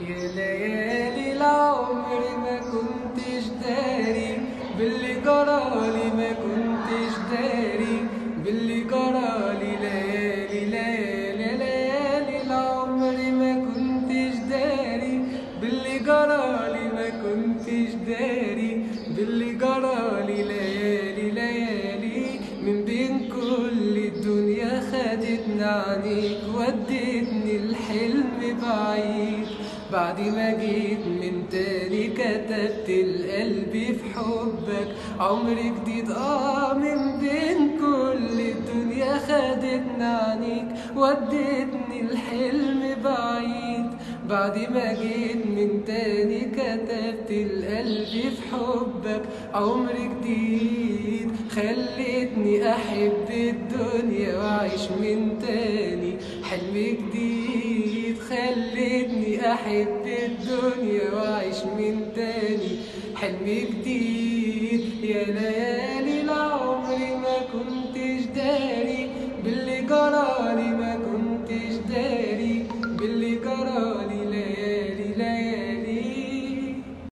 يا ليالي العمر ما كنتش داري باللي جرالي ما كنتش داري باللي جرالي ليالي ليالي ليالي العمر ما كنتش داري باللي جرالي ما كنتش داري باللي جرالي ليالي ليالي من بين كل الدنيا خدتني عنيك ودتني الحلم بعيد. بعد ما جيت من تاني كتبت القلب في حبك. عمر جديد آه من بين كل الدنيا خدتني عنيك. ودتني الحلم بعيد. بعد ما جيت من تاني كتبت القلب في حبك. عمر جديد خلتني أحب الدنيا وأعيش من تاني. حلم جديد. خلتني أحب الدنيا وأعيش من تاني. حلم جديد يا ليالي العمر ما كنتش داري. باللي جرالي